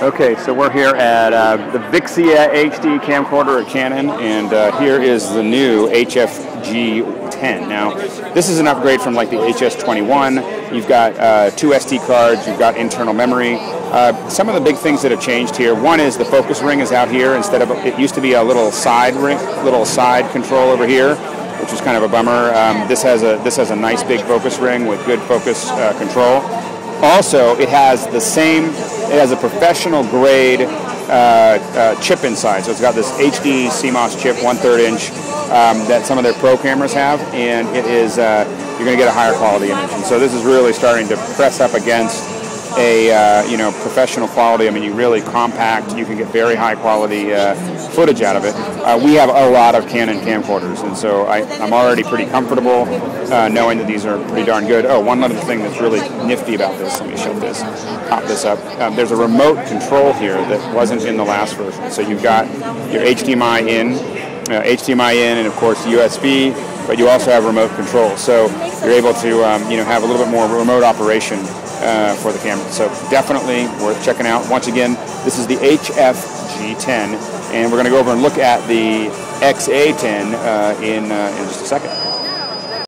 Okay, so we're here at uh, the Vixia HD camcorder at Canon, and uh, here is the new HFG10. Now, this is an upgrade from like the HS21. You've got uh, two SD cards, you've got internal memory. Uh, some of the big things that have changed here. One is the focus ring is out here instead of it used to be a little side ring, little side control over here which is kind of a bummer. Um, this has a this has a nice big focus ring with good focus uh, control. Also, it has the same, it has a professional grade uh, uh, chip inside. So it's got this HD CMOS chip, one third inch, um, that some of their pro cameras have, and it is, uh, you're going to get a higher quality image. And so this is really starting to press up against a uh, you know professional quality. I mean, you really compact. You can get very high quality uh, footage out of it. Uh, we have a lot of Canon camcorders, and so I, am already pretty comfortable uh, knowing that these are pretty darn good. Oh, one other thing that's really nifty about this. Let me show this. Pop this up. Um, there's a remote control here that wasn't in the last version. So you've got your HDMI in, HDMI uh, in, and of course USB but you also have remote control. So you're able to um, you know have a little bit more remote operation uh, for the camera. So definitely worth checking out. Once again, this is the HFG10, and we're going to go over and look at the XA10 uh, in, uh, in just a second.